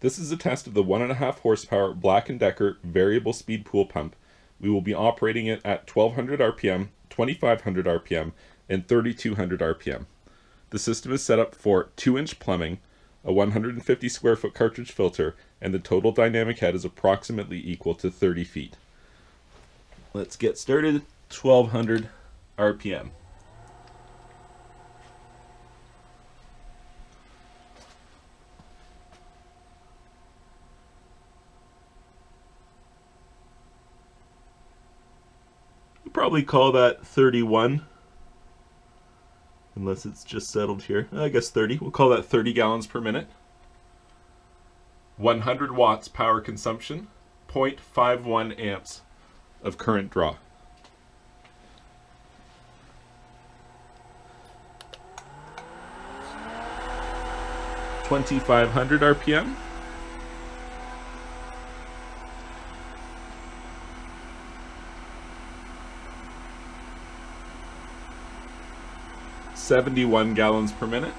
This is a test of the 1.5 horsepower Black & Decker variable speed pool pump. We will be operating it at 1200 RPM, 2500 RPM, and 3200 RPM. The system is set up for 2-inch plumbing, a 150 square foot cartridge filter, and the total dynamic head is approximately equal to 30 feet. Let's get started. 1200 RPM. Probably call that 31 unless it's just settled here. I guess 30. We'll call that 30 gallons per minute. 100 watts power consumption, 0.51 amps of current draw. Twenty-five hundred RPM. 71 gallons per minute.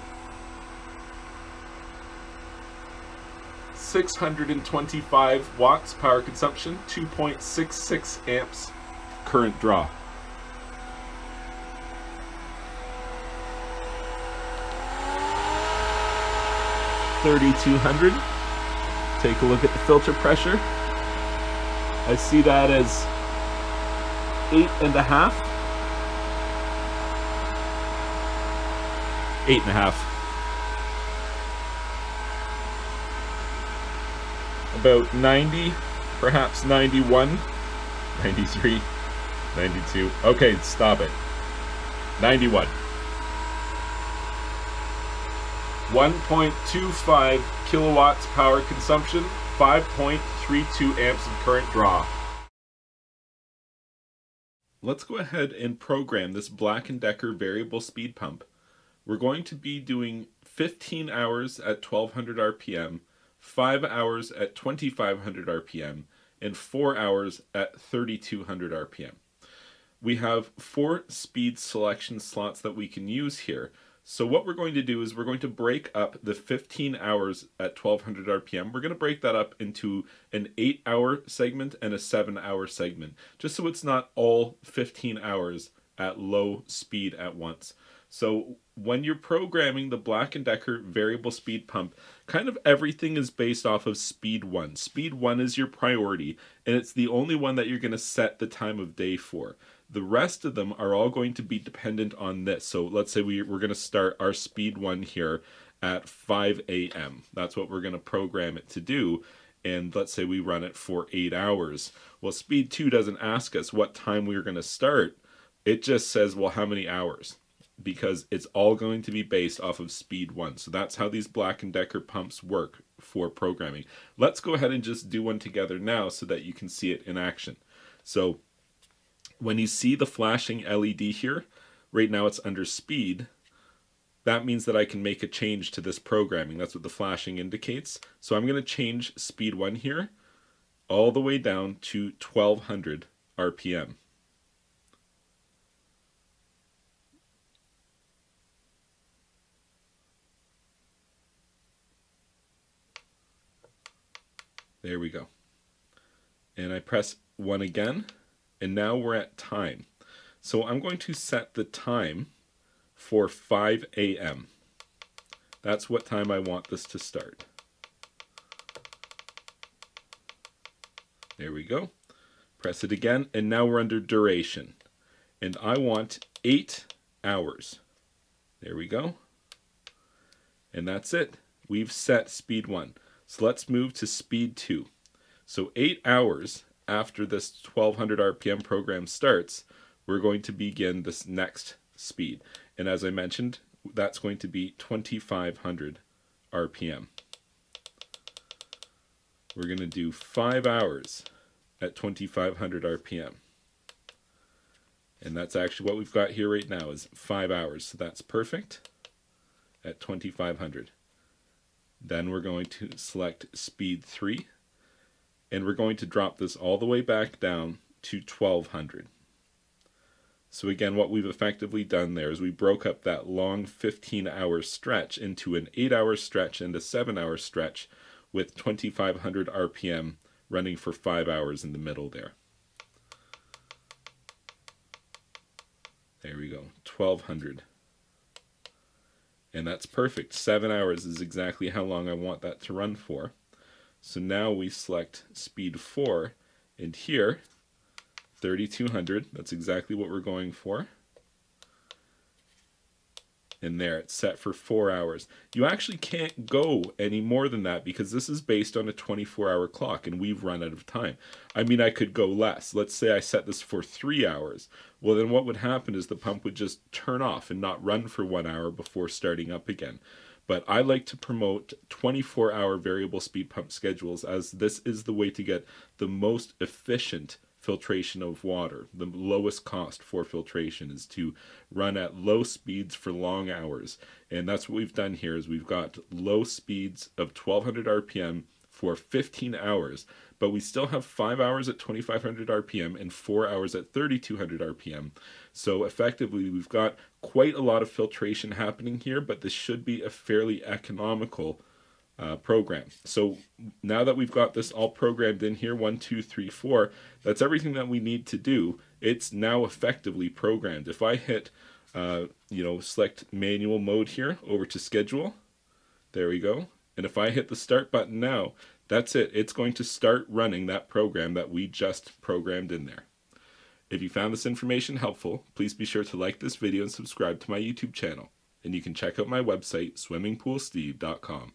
625 watts power consumption, 2.66 amps current draw. Thirty-two hundred. Take a look at the filter pressure. I see that as eight and a half. Eight and a half. About 90, perhaps 91, 93, 92. Okay, stop it. 91. 1.25 kilowatts power consumption, 5.32 amps of current draw. Let's go ahead and program this Black & Decker variable speed pump we're going to be doing 15 hours at 1200 RPM, 5 hours at 2500 RPM, and 4 hours at 3200 RPM. We have four speed selection slots that we can use here. So what we're going to do is we're going to break up the 15 hours at 1200 RPM. We're going to break that up into an 8 hour segment and a 7 hour segment, just so it's not all 15 hours at low speed at once. So when you're programming the Black & Decker variable speed pump, kind of everything is based off of speed 1. Speed 1 is your priority, and it's the only one that you're going to set the time of day for. The rest of them are all going to be dependent on this. So let's say we, we're going to start our speed 1 here at 5 a.m. That's what we're going to program it to do. And let's say we run it for 8 hours. Well, speed 2 doesn't ask us what time we're going to start. It just says, well, how many hours? Because it's all going to be based off of speed 1. So that's how these Black & Decker pumps work for programming. Let's go ahead and just do one together now so that you can see it in action. So when you see the flashing LED here, right now it's under speed, that means that I can make a change to this programming. That's what the flashing indicates. So I'm going to change speed 1 here all the way down to 1200 RPM. There we go. And I press 1 again, and now we're at time. So I'm going to set the time for 5 a.m. That's what time I want this to start. There we go. Press it again, and now we're under duration. And I want 8 hours. There we go. And that's it. We've set speed 1. So let's move to speed 2. So 8 hours after this 1200 RPM program starts, we're going to begin this next speed. And as I mentioned, that's going to be 2500 RPM. We're going to do 5 hours at 2500 RPM. And that's actually what we've got here right now is 5 hours. So that's perfect at 2500. Then we're going to select speed 3 and we're going to drop this all the way back down to 1200. So again, what we've effectively done there is we broke up that long 15 hour stretch into an 8 hour stretch and a 7 hour stretch with 2500 RPM running for five hours in the middle there. There we go, 1200. And that's perfect. Seven hours is exactly how long I want that to run for. So now we select speed 4, and here, 3200, that's exactly what we're going for in there. It's set for four hours. You actually can't go any more than that because this is based on a 24 hour clock and we've run out of time. I mean, I could go less. Let's say I set this for three hours. Well, then what would happen is the pump would just turn off and not run for one hour before starting up again. But I like to promote 24 hour variable speed pump schedules as this is the way to get the most efficient filtration of water. The lowest cost for filtration is to run at low speeds for long hours. And that's what we've done here is we've got low speeds of 1200 RPM for 15 hours, but we still have 5 hours at 2500 RPM and 4 hours at 3200 RPM. So effectively we've got quite a lot of filtration happening here, but this should be a fairly economical uh, program. So now that we've got this all programmed in here, one, two, three, four, that's everything that we need to do. It's now effectively programmed. If I hit, uh, you know, select manual mode here over to schedule, there we go. And if I hit the start button now, that's it. It's going to start running that program that we just programmed in there. If you found this information helpful, please be sure to like this video and subscribe to my YouTube channel. And you can check out my website, swimmingpoolsteve.com.